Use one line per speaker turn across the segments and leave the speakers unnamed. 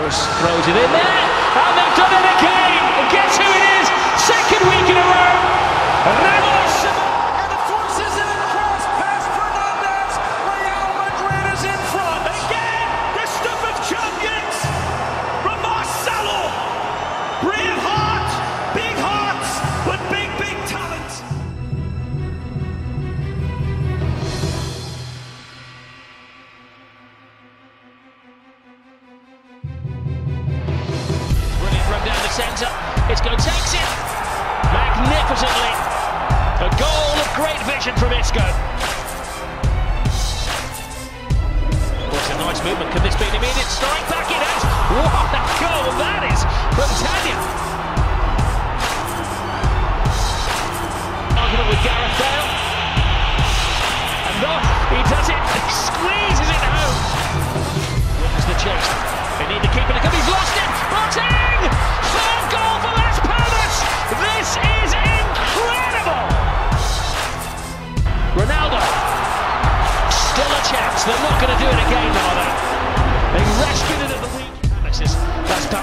Just throws it in there, and they've done it again. And guess who it is? Second week in a row. Nice movement. Can this be an immediate strike back? It is. What a goal that is from Tanya. Argument with Gareth Bale. And no, he does it. He squeezes it home. Wins the chase. They need the keeper to come. He's lost it. Boateng!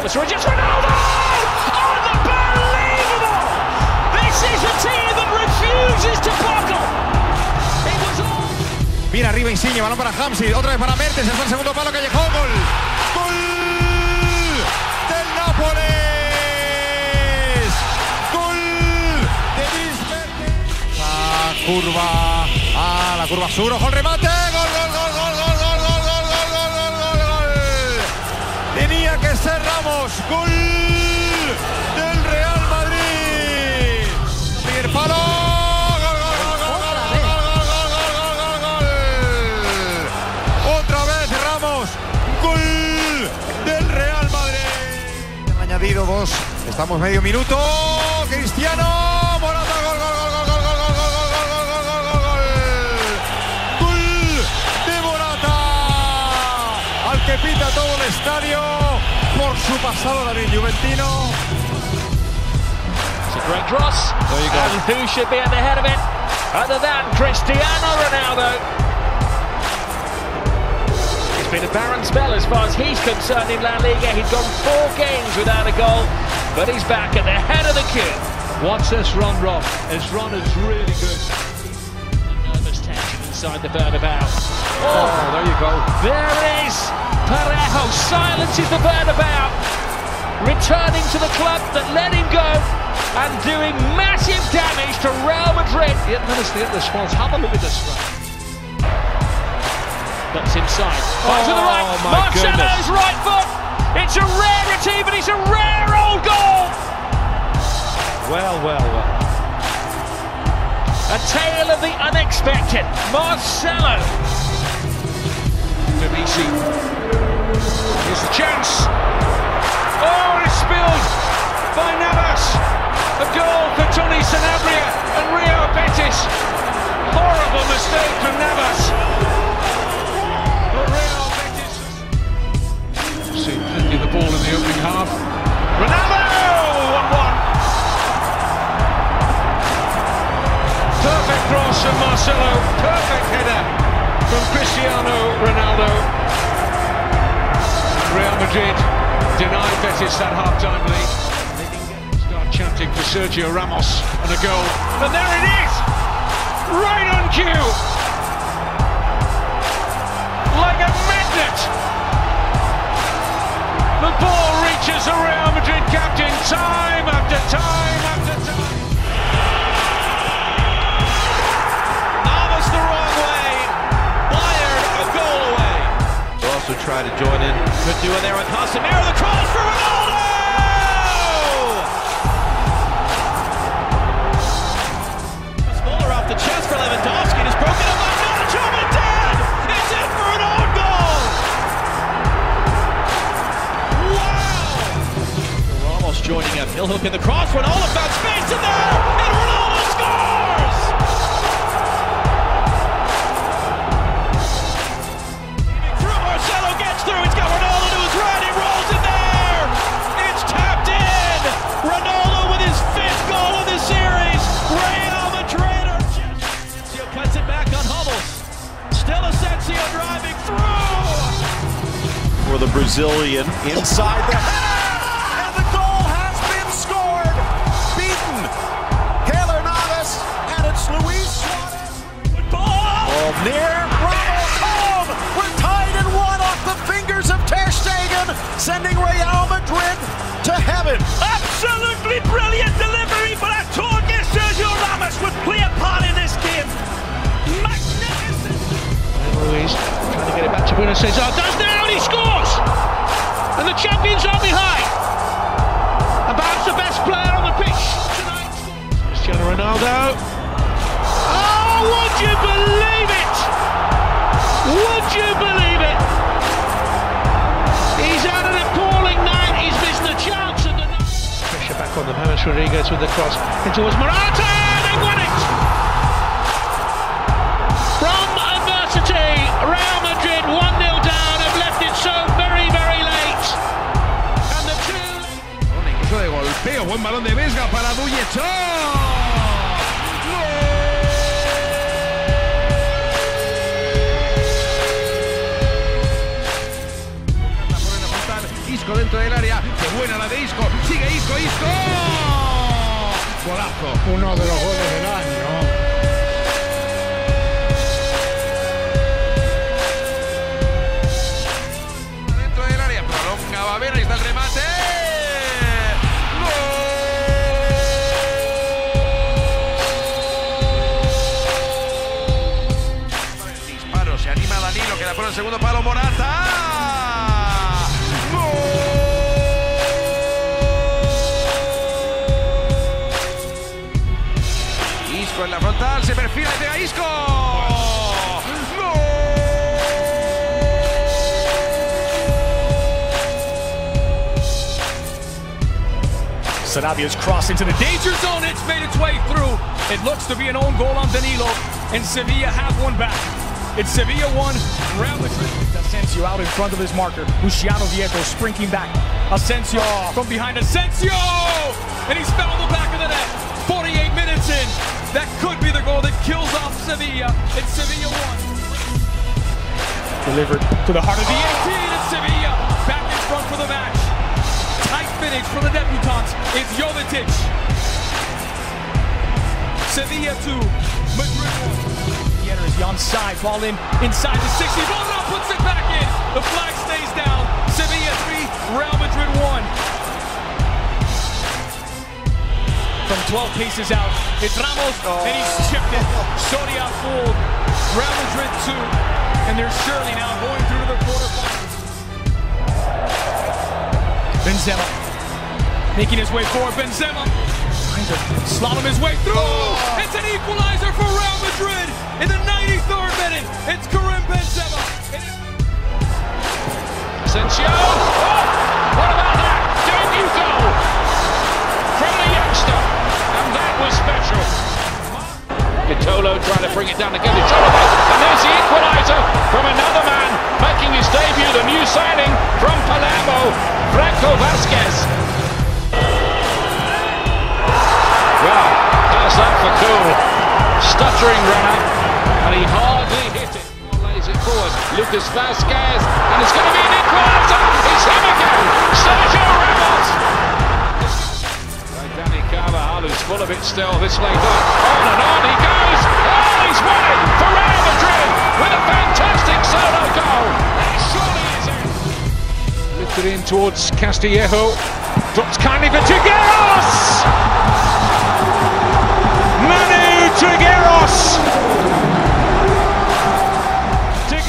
Palmas. Just Ronaldo!
Mira arriba Insigne, balón para Hamsi, otra vez para Mertes, está el segundo palo, Callejón, gol. ¡Gol del Nápoles! ¡Gol de Dries Mertens! La curva, ah, la curva sur, ojo el remate, gol, gol, Gol del Real Madrid. Primer palo. Otra vez Ramos, gol del Real Madrid. Han añadido dos, estamos medio minuto. Cristiano, Morata, gol, gol, gol, gol, de Morata, al que pita todo el estadio su pasado David Juventino.
It's a great cross.
There you go.
And who should be at the head of it other than Cristiano Ronaldo? It's been a barren spell as far as he's concerned in La Liga. He's gone four games without a goal, but he's back at the head of the queue.
What's this run, Rob? His run is really good.
Inside the Bernabeu.
Oh, there you go.
There is Parejo silences the Bernabeu, returning to the club that let him go and doing massive damage to Real Madrid.
Minutes to get the response. Have a look at this one.
That's inside. Oh, Back to the right.
Oh,
Marcelo's right foot. It's a rarity, but it's a rare old goal.
Well, well, well.
A tale of the unexpected. Marcelo.
Mimisi. Here's the chance.
Oh, it's spilled by Navas. A goal for Tony Sanabria and Real Betis. Horrible mistake from Navas. Real Betis.
Of the ball in the opening half.
Ronaldo!
Cross from Marcelo. Perfect header from Cristiano Ronaldo. Real Madrid denied Betis that half-time lead. Start chanting for Sergio Ramos and a goal.
And there it is! Right on cue! Like a magnet! The ball reaches Real Madrid
try to join in.
Could do it there with Casemiro. The cross for Ronaldo. Smaller off the chest for Lewandowski. It's broken up by Nacho Madrid. It's in for an own goal. Wow. Ramos joining up. He'll hook in the cross. Ronaldo found Brazilian inside the
and the goal has been scored. Beaten. Keylor Navas, and it's Luis Suarez. Ball near Ramos home. We're tied in one off the fingers of Ter Stegen, sending Real Madrid to heaven.
Absolutely brilliant delivery, but I told you Sergio Ramos would play a part in this game. Magnificent.
Ruiz trying to get it back to Bruno Cesar. Does now champions are behind. About the best player on the pitch tonight. Cristiano Ronaldo. Oh, would you believe it? Would you believe it? He's had an appalling night. He's missed the chance. And the... Pressure back on them. James Rodriguez with the cross in towards Morata. They won it!
Buen balón de Vesga para Duyechó. Isco dentro del área, qué buena la de Isco, sigue Isco, Isco. Golazo.
uno de los goles del año.
Danilo, que la pone el segundo palo Morata. ¡Gol! Isco en la frontal, se perfila y pega Isco.
Sarabia's cross into the danger zone. It's made its way through. It looks to be an own goal on Danilo, and Sevilla have one back. It's Sevilla one, Real Madrid. Asensio out in front of his marker. Luciano Vietto sprinting back. Asensio from behind Asensio, and he's found the back of the net. 48 minutes in. That could be the goal that kills off Sevilla. It's Sevilla one. Delivered to the heart of the 18. It's Sevilla back in front for the match. Tight finish for the debutants. It's Jovetic. Sevilla 2, Madrid 1. Vieira is on side, ball in inside the 60. Ball puts it back in. The flag stays down. Sevilla 3, Real Madrid 1. From 12 paces out, it's Ramos, and he's oh. chipped it. Soria fooled. Real Madrid 2, and they're surely now going through to the quarterfinals. Benzema making his way forward. Benzema slalom his way through. Oh! It's an equalizer for Real Madrid in the 93rd minute. It's Karim Benzema. It is-
Asensio. Oh, what about that? Debut goal from the youngster. And that was special. Vitolo trying to bring it down again. Over there. And there's the equaliser from another man making his debut, the new signing from Palermo, Franco Vázquez. Stuttering runner, and he hardly hit it. Lays it forward. Lucas Vázquez, and it's going to be an equaliser. It's him again, Sergio Ramos. Dani Carvajal, who's full of it still this late on. On and on he goes. Oh, he's it for Real Madrid with a fantastic solo goal. It surely is it. Lifted in towards Castillejo. Drops kindly for Trigueros. Manu Trigueros. This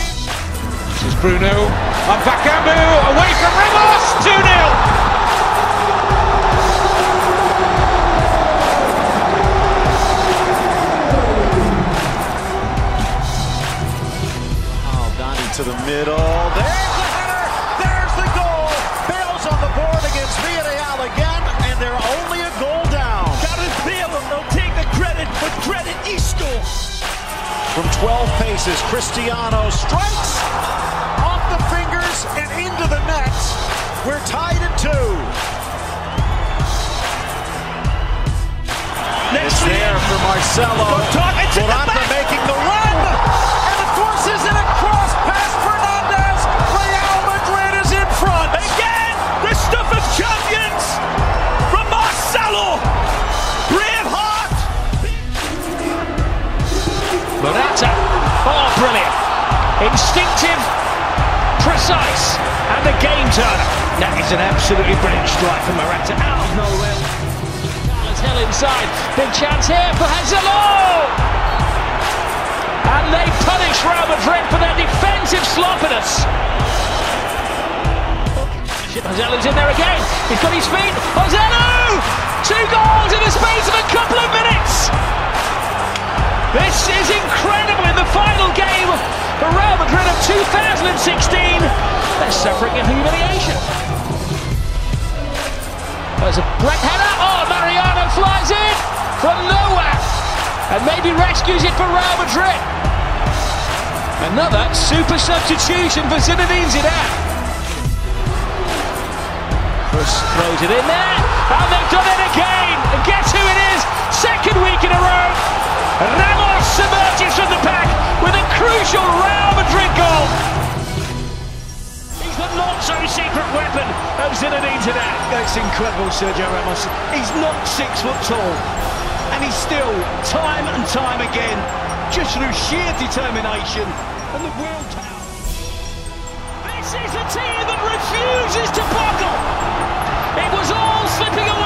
is Bruno. On Bakambu. Away from Ramos. 2 0.
places. Cristiano strikes off the fingers and into the net. We're tied at two. Next it's there for Marcelo. Morata making the run. And of course, is it a cross pass? Fernandez. Real Madrid is in
front. Again, This stuff is just precise, and the game turner.
That is an absolutely brilliant strike from Morata out of nowhere.
Carlos Gil inside. Big chance here for Hazelo. Oh! And they punish Real Madrid for their defensive sloppiness. Joselu's in there again. He's got his feet. Joselu! Two goals in the space of a couple of minutes. This is incredible in the final game for Real Madrid of 2016. They're suffering a humiliation. There's a Brett header. Oh, Mariano flies in from nowhere and maybe rescues it for Real Madrid. Another super substitution for Zinedine Zidane. Chris throws it in there, and they've done it again. And guess who it is? Second week in a row. Ramos emerges from the pack with a crucial Real
incredible, Sergio Ramos. He's not six foot tall, and he's still, time and time again, just through sheer determination and the will to.
This is a team that refuses to buckle. It was all slipping away